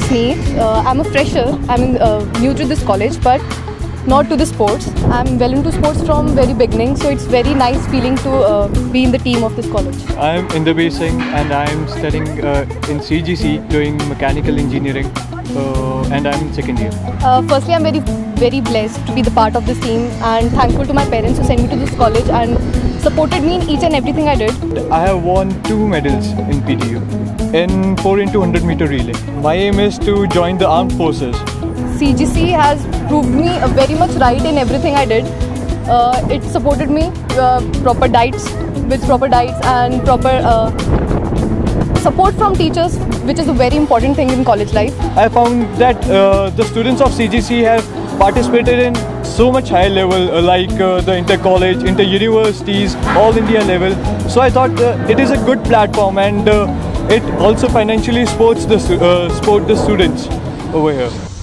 Sneet. Uh, I'm a fresher. I'm uh, new to this college, but not to the sports. I'm well into sports from very beginning, so it's very nice feeling to uh, be in the team of this college. I'm Inderveer Singh and I'm studying uh, in CGC doing mechanical engineering uh, and I'm in second year. Uh, firstly, I'm very, very blessed to be the part of this team and thankful to my parents who sent me to this college and supported me in each and everything I did. I have won two medals in PTU in 4 into 100 meter relay. My aim is to join the armed forces. CGC has proved me very much right in everything I did. Uh, it supported me uh, proper diets with proper diets and proper uh, support from teachers, which is a very important thing in college life. I found that uh, the students of CGC have participated in so much high level uh, like uh, the inter-college, inter-universities, all India level. So I thought uh, it is a good platform and uh, it also financially supports the, uh, support the students over here.